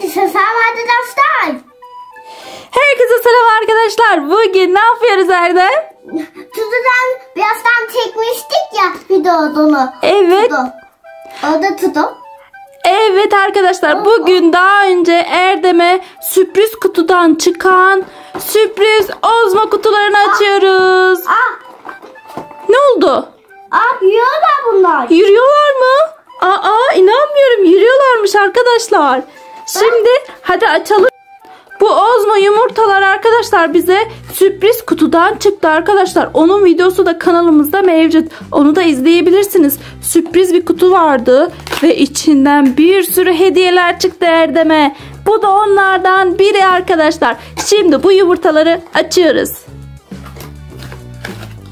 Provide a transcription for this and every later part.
Herkese selam arkadaşlar. Herkese selam arkadaşlar. Bugün ne yapıyoruz Erdem? Tudu'dan birazdan çekmiştik ya videosunu. Evet. Tudu. O da Tudu. Evet arkadaşlar bugün daha önce Erdem'e sürpriz kutudan çıkan sürpriz ozma kutularını açıyoruz. Aa, Ne oldu? aa yiyorlar bunlar. Yürüyorlar mı? Aa inanmıyorum yürüyorlarmış arkadaşlar. Şimdi hadi açalım. Bu ozma yumurtalar arkadaşlar bize sürpriz kutudan çıktı arkadaşlar. Onun videosu da kanalımızda mevcut. Onu da izleyebilirsiniz. Sürpriz bir kutu vardı ve içinden bir sürü hediyeler çıktı Erdem'e. Bu da onlardan biri arkadaşlar. Şimdi bu yumurtaları açıyoruz.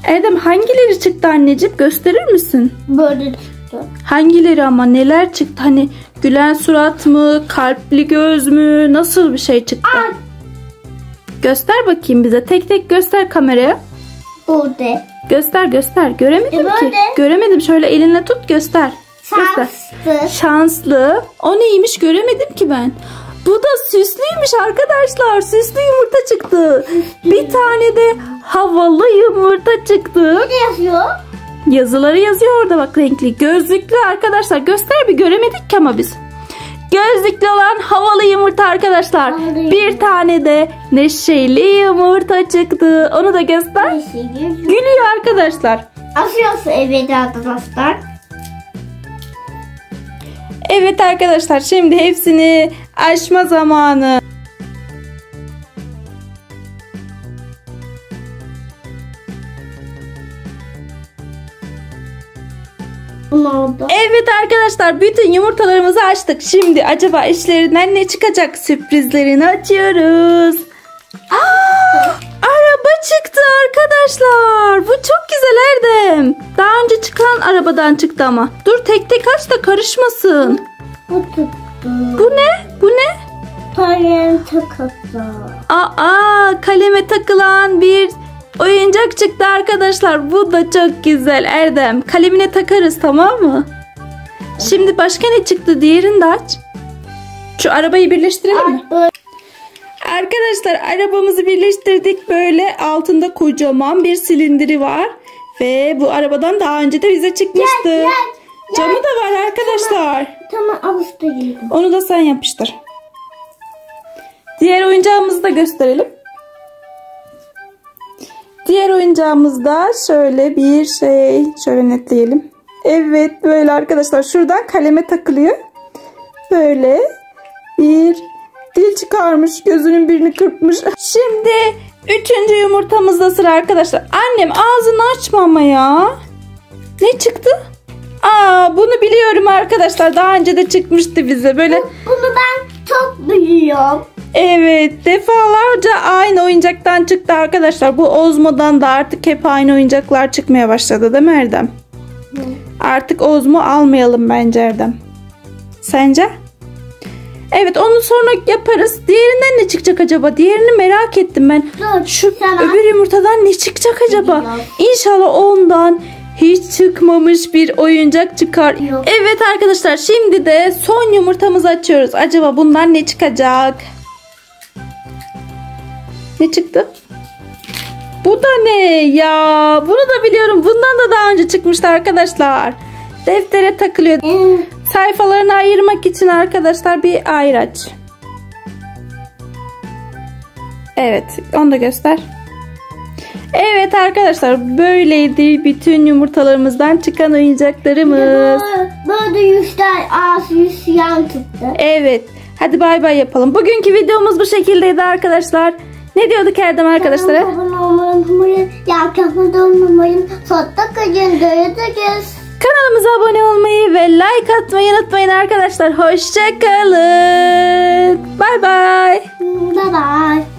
Erdem hangileri çıktı anneciğim gösterir misin? Böyle çıktı. Hangileri ama neler çıktı? Hani gülen surat mı, kalpli göz mü, nasıl bir şey çıktı? Aa, Göster bakayım bize. Tek tek göster kameraya. burada. Göster göster. Göremedim E, ki. Göremedim. Şöyle eline tut göster. Göster. Şanslı. Şanslı. O neymiş göremedim ki ben. Bu da süslüymüş arkadaşlar. Süslü yumurta çıktı. Bir tane de havalı yumurta çıktı. Ne yazıyor? Yazıları yazıyor orada bak renkli. Gözlüklü arkadaşlar. Göster bir göremedik ki ama biz. Gözlüklü olan havalı yumurta arkadaşlar. Havalı Bir tane de neşeli yumurta çıktı. Onu da göster. Yazıyor. Gülüyor arkadaşlar. Açıyorsun evet arkadaşlar. Evet arkadaşlar şimdi hepsini açma zamanı. Oldu? Evet arkadaşlar bütün yumurtalarımızı açtık. Şimdi acaba içlerinden ne çıkacak? Sürprizlerini açıyoruz. Aa, araba çıktı arkadaşlar. Bu çok güzel Erdem. Daha önce çıkan arabadan çıktı ama. Dur tek tek aç da karışmasın. Bu tuttu. Bu ne? Bu ne? Kalem takıldı. Aa kaleme takılan bir oyuncak çıktı arkadaşlar. Bu da çok güzel Erdem. Kalemine takarız tamam mı? Şimdi başka ne çıktı? Diğerini de aç. Şu arabayı birleştirelim mi? Arkadaşlar arabamızı birleştirdik. Böyle altında kocaman bir silindiri var. Ve bu arabadan daha önce de bize çıkmıştı. Gel, gel, Camı da var arkadaşlar. Tamam avuçta girdim. Onu da sen yapıştır. Diğer oyuncağımızı da gösterelim. Diğer oyuncağımızda şöyle bir şey. Şöyle netleyelim. Evet böyle arkadaşlar. Şuradan kaleme takılıyor. Böyle bir dil çıkarmış. Gözünün birini kırpmış. Şimdi üçüncü yumurtamızda sıra arkadaşlar. Annem ağzını açma ama ya. Ne çıktı? Aa bunu biliyorum arkadaşlar. Daha önce de çıkmıştı bize. Böyle Bunu ben çok biliyorum. Evet defalarca aynı oyuncaktan çıktı arkadaşlar. Bu Ozmo'dan da artık hep aynı oyuncaklar çıkmaya başladı değil mi Erdem? Artık Ozmo almayalım bence Erdem. Sence? Evet onu sonra yaparız. Diğerinden ne çıkacak acaba? Diğerini merak ettim ben. Dur. Şu sen öbür yumurtadan ne çıkacak acaba? Bilmiyorum. İnşallah ondan hiç çıkmamış bir oyuncak çıkar. Yok. Evet arkadaşlar şimdi de son yumurtamızı açıyoruz. Acaba bundan ne çıkacak? Ne çıktı? Bu da ne ya? Bunu da biliyorum. Bundan da daha önce çıkmıştı arkadaşlar. Deftere takılıyor. Sayfalarını ayırmak için arkadaşlar bir ayraç. Evet, onu da göster. Evet arkadaşlar, böyleydi bütün yumurtalarımızdan çıkan oyuncaklarımız. Böyle, yüzler yüz yan çıktı. Evet, hadi bay bay yapalım. Bugünkü videomuz bu şekildeydi arkadaşlar. Ne diyorduk Erdem arkadaşlara? Kanalımıza abone olmayı ve like atmayı unutmayın arkadaşlar. Hoşçakalın. Bay bay. Bye bye.